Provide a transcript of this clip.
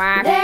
quack.